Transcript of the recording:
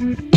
Mm-hmm.